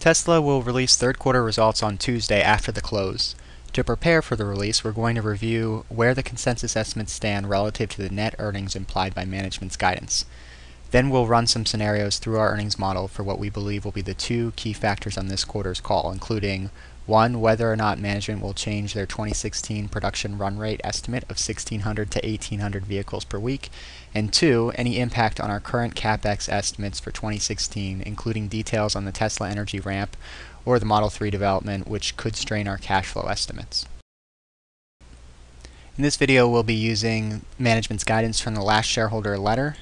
Tesla will release third quarter results on Tuesday after the close. To prepare for the release, we're going to review where the consensus estimates stand relative to the net earnings implied by management's guidance. Then we'll run some scenarios through our earnings model for what we believe will be the two key factors on this quarter's call, including one, whether or not management will change their 2016 production run rate estimate of 1,600 to 1,800 vehicles per week, and two, any impact on our current CapEx estimates for 2016, including details on the Tesla Energy ramp or the Model 3 development, which could strain our cash flow estimates. In this video, we'll be using management's guidance from the last shareholder letter,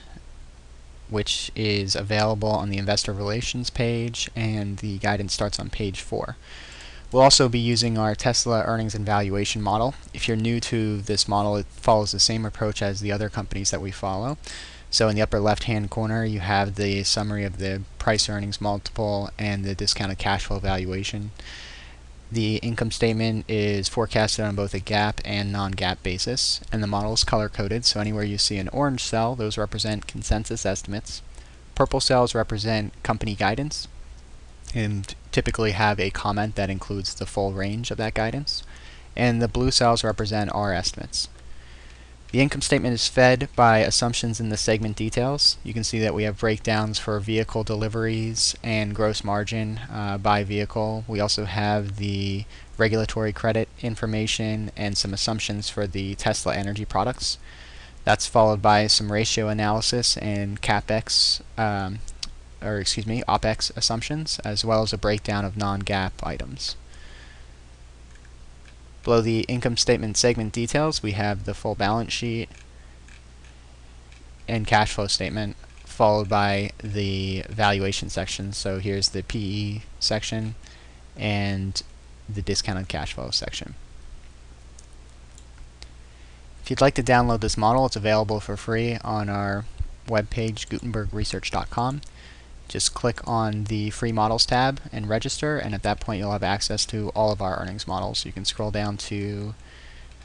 which is available on the investor relations page, and the guidance starts on page 4. We'll also be using our Tesla earnings and valuation model. If you're new to this model, it follows the same approach as the other companies that we follow. So in the upper left hand corner you have the summary of the price earnings multiple and the discounted cash flow valuation. The income statement is forecasted on both a GAAP and non-GAAP basis, and the model is color-coded, so anywhere you see an orange cell, those represent consensus estimates. Purple cells represent company guidance, and typically have a comment that includes the full range of that guidance. And the blue cells represent our estimates. The income statement is fed by assumptions in the segment details. You can see that we have breakdowns for vehicle deliveries and gross margin uh, by vehicle. We also have the regulatory credit information and some assumptions for the Tesla energy products. That's followed by some ratio analysis and CapEx um, or excuse me, OPEX assumptions, as well as a breakdown of non-GAAP items. Below the income statement segment details, we have the full balance sheet and cash flow statement, followed by the valuation section. So here's the PE section and the discounted cash flow section. If you'd like to download this model, it's available for free on our webpage, gutenbergresearch.com just click on the free models tab and register and at that point you'll have access to all of our earnings models. You can scroll down to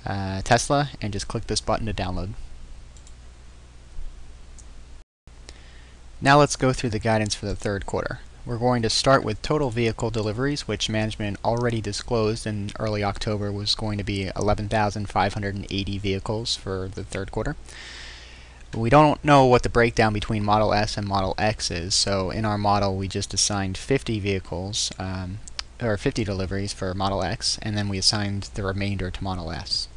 uh, Tesla and just click this button to download. Now let's go through the guidance for the third quarter. We're going to start with total vehicle deliveries, which management already disclosed in early October was going to be 11,580 vehicles for the third quarter. We don't know what the breakdown between Model S and Model X is, so in our model we just assigned 50 vehicles, um, or 50 deliveries for Model X, and then we assigned the remainder to Model S.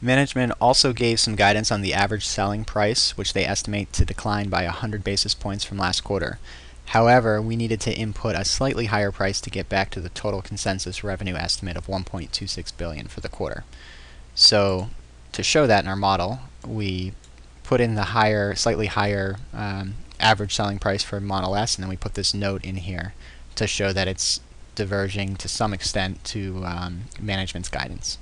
Management also gave some guidance on the average selling price, which they estimate to decline by 100 basis points from last quarter. However, we needed to input a slightly higher price to get back to the total consensus revenue estimate of 1.26 billion for the quarter. So to show that in our model, we put in the higher, slightly higher um, average selling price for Model S, and then we put this note in here to show that it's diverging to some extent to um, management's guidance.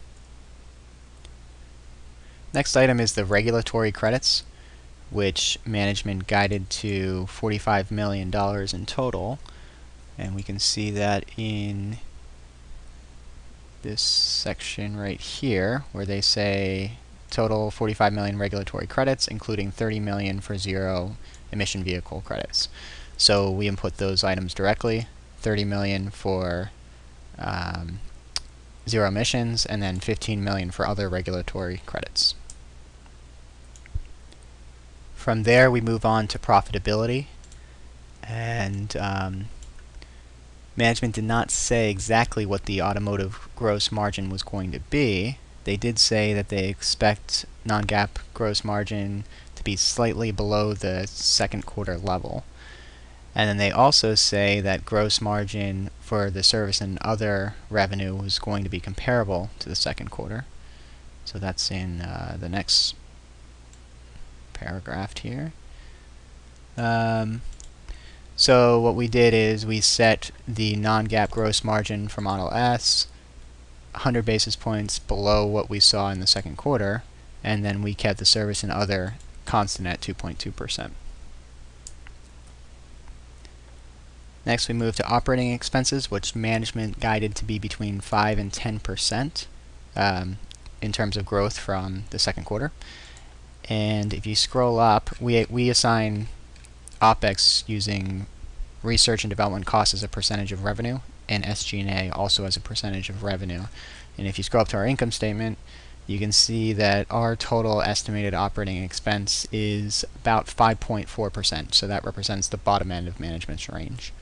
Next item is the regulatory credits, which management guided to $45 million in total. And we can see that in this section right here where they say total 45 million regulatory credits including 30 million for zero emission vehicle credits. So we input those items directly, 30 million for um, zero emissions and then 15 million for other regulatory credits. From there we move on to profitability and um, Management did not say exactly what the automotive gross margin was going to be. They did say that they expect non-GAAP gross margin to be slightly below the second quarter level. And then they also say that gross margin for the service and other revenue was going to be comparable to the second quarter. So that's in uh, the next paragraph here. Um, so what we did is we set the non-GAAP gross margin for Model S 100 basis points below what we saw in the second quarter, and then we kept the service and other constant at 2.2%. Next we move to operating expenses, which management guided to be between 5 and 10% um, in terms of growth from the second quarter. And if you scroll up, we, we assign OPEX using research and development costs as a percentage of revenue, and SG&A also as a percentage of revenue. And if you scroll up to our income statement, you can see that our total estimated operating expense is about 5.4%, so that represents the bottom end of management's range.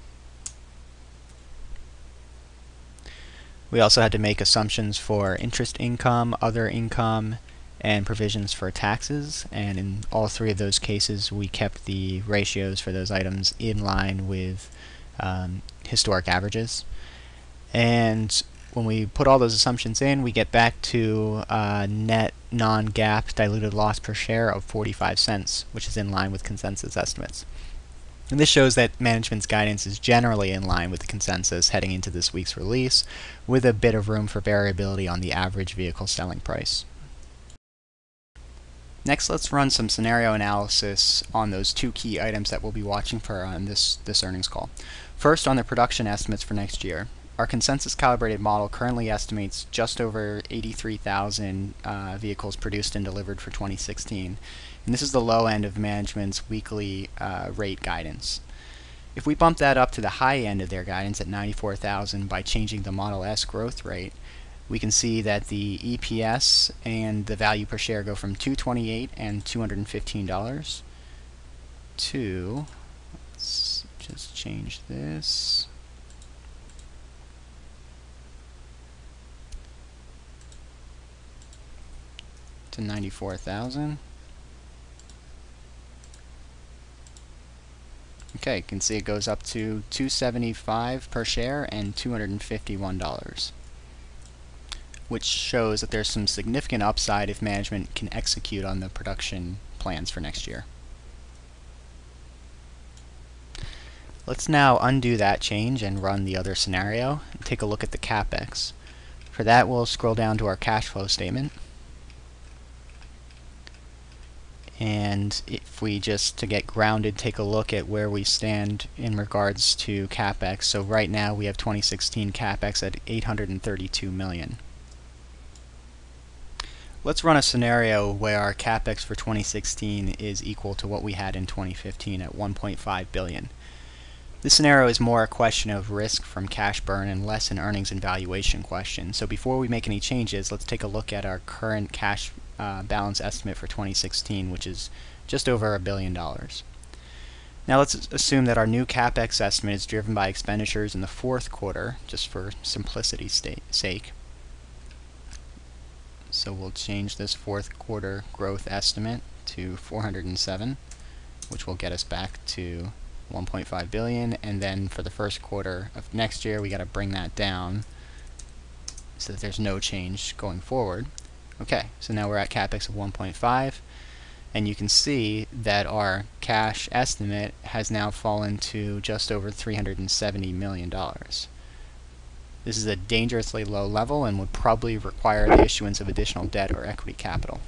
We also had to make assumptions for interest income, other income, and provisions for taxes, and in all three of those cases we kept the ratios for those items in line with um, historic averages. And when we put all those assumptions in, we get back to uh, net non-GAAP diluted loss per share of 45 cents, which is in line with consensus estimates. And this shows that management's guidance is generally in line with the consensus heading into this week's release, with a bit of room for variability on the average vehicle selling price. Next, let's run some scenario analysis on those two key items that we'll be watching for on this, this earnings call. First, on the production estimates for next year. Our consensus calibrated model currently estimates just over 83,000 uh, vehicles produced and delivered for 2016. And this is the low end of management's weekly uh, rate guidance. If we bump that up to the high end of their guidance at 94,000 by changing the Model S growth rate, we can see that the EPS and the value per share go from 228 and $215 to, just change this, to 94,000. Okay, you can see it goes up to 275 per share and $251 which shows that there's some significant upside if management can execute on the production plans for next year. Let's now undo that change and run the other scenario. And take a look at the CapEx. For that we'll scroll down to our cash flow statement. And if we just to get grounded take a look at where we stand in regards to capex. So right now we have 2016 capex at 832 million. Let's run a scenario where our capex for 2016 is equal to what we had in 2015 at 1.5 billion this scenario is more a question of risk from cash burn and less an earnings and valuation question. So before we make any changes, let's take a look at our current cash uh, balance estimate for 2016, which is just over a billion dollars. Now let's assume that our new capex estimate is driven by expenditures in the fourth quarter, just for simplicity's sake. So we'll change this fourth quarter growth estimate to 407, which will get us back to 1.5 billion, and then for the first quarter of next year, we got to bring that down so that there's no change going forward. Okay, so now we're at capex of 1.5 and you can see that our cash estimate has now fallen to just over $370 million. This is a dangerously low level and would probably require the issuance of additional debt or equity capital.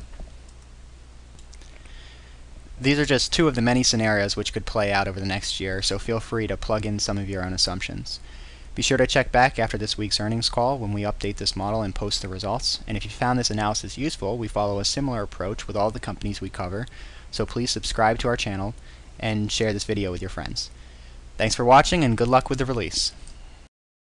These are just two of the many scenarios which could play out over the next year, so feel free to plug in some of your own assumptions. Be sure to check back after this week's earnings call when we update this model and post the results. And if you found this analysis useful, we follow a similar approach with all the companies we cover, so please subscribe to our channel and share this video with your friends. Thanks for watching and good luck with the release.